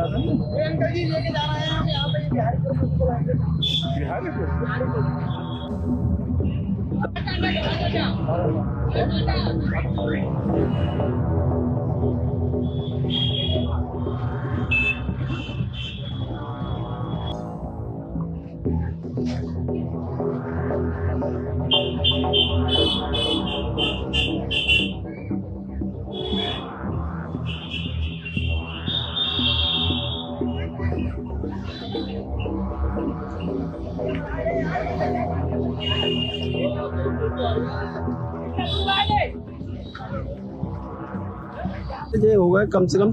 जा रहे हैं बिहार ये हो गए कम से कम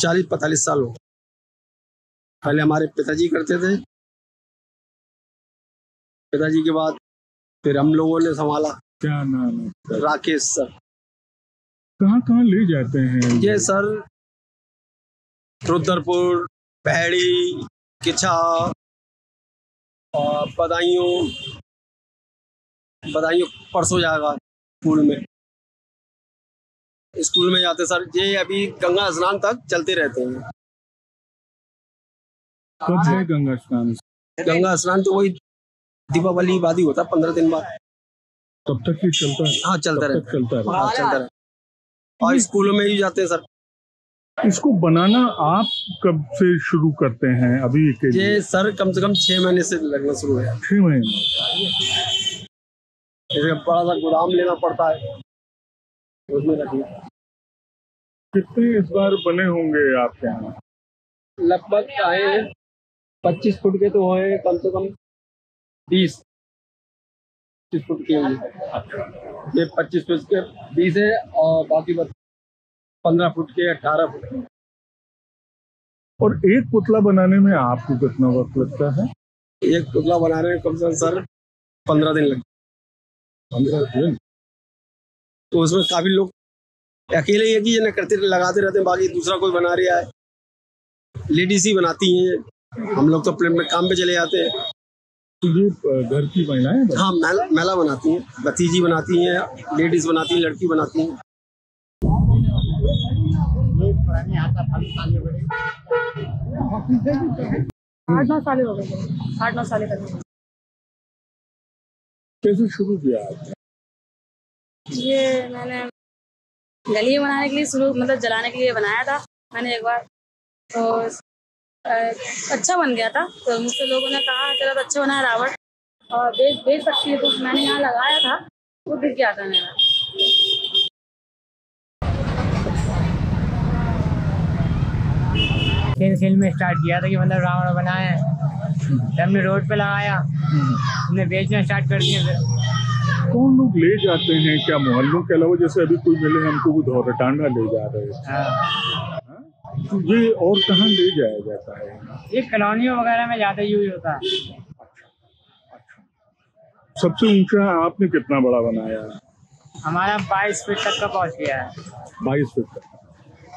चालीस पैंतालीस साल हो पहले हमारे पिताजी करते थे। पिताजी के बाद फिर हम लोगों ने संभाला। क्या नाम है? राकेश सर। कहाँ कहाँ ले जाते हैं? ये सर रुद्रपुर पहड़ी किछा और बदायूं बदायूं परसों जाएगा स्कूल में। स्कूल में जाते सर ये अभी गंगा स्नान तक चलते रहते हैं। कब है गंगा स्नान? गंगा स्नान तो वही दीपावली बाद ही होता है पंद्रह दिन बाद। तब तक ये चलता है? हाँ चलता रहता चलता है। है हाँ चलता रहता है। और स्कूलों में ही जाते हैं सर। इसको बनाना आप कब से शुरू करते हैं अभी के ये सर कम से कम छह महीने से लगना शुरू है। छह महीने। जैसे बड़ा सा गोदाम लेना पड़ता है उसमें रखिए कितने इस बार बने होंगे आपके यहाँ? लगभग आए हैं पच्चीस फुट के तो होए कम से कम बीस। पच्चीस फुट के होंगे। ये पच्चीस फुट के बीस है और बाकी बस पंद्रह फुट के अठारह फुट के। और एक पुतला बनाने में आपको कितना वक्त लगता है? एक पुतला बनाने में कम से कम सर पंद्रह दिन लगते तो उसमें काफ़ी लोग अकेले ही है कि करते लगाते रहते हैं बाकी दूसरा कोई बना रहा है। लेडीज़ ही बनाती हैं। हम लोग तो प्लेन में काम पे चले जाते हैं। तो ये घर की महिलाएँ हाँ महिला महिला बनाती हैं। भतीजी बनाती हैं लेडीज़ बनाती हैं लड़की बनाती हैं। आठ नौ साल हो गए। आठ नौ साल कर कैसे शुरू किया आपने? ये मैंने गली बनाने के लिए शुरू मतलब जलाने के लिए बनाया था। मैंने एक बार तो अच्छा बन गया था। तो मुझसे लोगों ने कहा तेरा तो अच्छा बना रावण। और बेच बेच सकती है तो। मैंने यहाँ लगाया था वो बिक गया था मेरा? खेल खेल में स्टार्ट किया था कि मतलब रावण बनाए। हमने रोड पे लगाया। हमने बेचना स्टार्ट कर दिया फिर। कौन लोग ले जाते हैं? क्या मोहल्लों के अलावा जैसे अभी कोई मिले हमको वो धौरटांडा ले जा रहे हैं। हाँ। तो ये और कहाँ ले जाया जाता है? ये कॉलोनियों वगैरह में ज़्यादा यूज़ होता है। सबसे ऊँचा आपने कितना बड़ा बनाया? हमारा बाईस फीट तक का पहुँच गया है। बाईस फीट तक।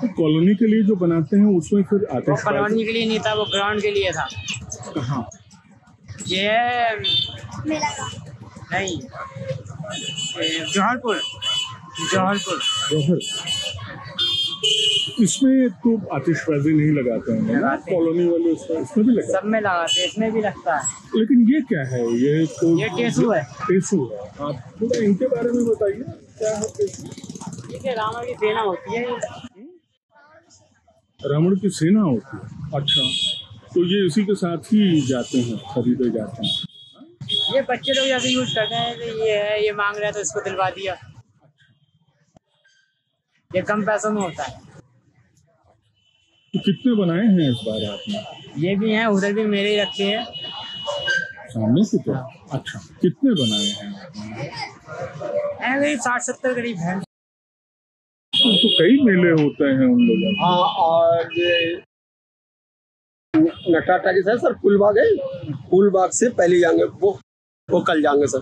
तो कॉलोनी के लिए जो बनाते हैं उसमें फिर आतिशबाजी? कॉलोनी के लिए नहीं था वो ग्राउंड के लिए था। कहाँ ये नहीं जौहरपुर जौहरपुर जौहर इसमें तो आतिशबाजी नहीं लगाते हैं। कॉलोनी वाले इसमें भी लगाते सब में लगाते हैं इसमें भी लगता है। लेकिन ये क्या है? ये तो ये टेसू है। टेसू है। आप थोड़ा इनके बारे में बताइए क्या है टेसू ठीक है रावण की सेना होती है? रावण की सेना होती है। अच्छा। तो ये इसी के साथ ही जाते हैं खरीदे जाते हैं। ये बच्चे लोग जैसे यूज़ करते हैं ये है ये मांग रहे हैं तो इसको दिलवा दिया। ये कम पैसों में होता है। तो कितने बनाए हैं इस बार आपने? ये भी हैं उधर भी मेरे ही रखे हैं। सामने की तरफ़? अच्छा कितने बनाए हैं? आपने? साठ सत्तर करीब हैं। तो कई मेले होते हैं उन लोगों हाँ और Nataraj tiger sir sir, Phoolbagh है? फूलबाग से पहले जाएँगे, वो वो कल जाएँगे, सर।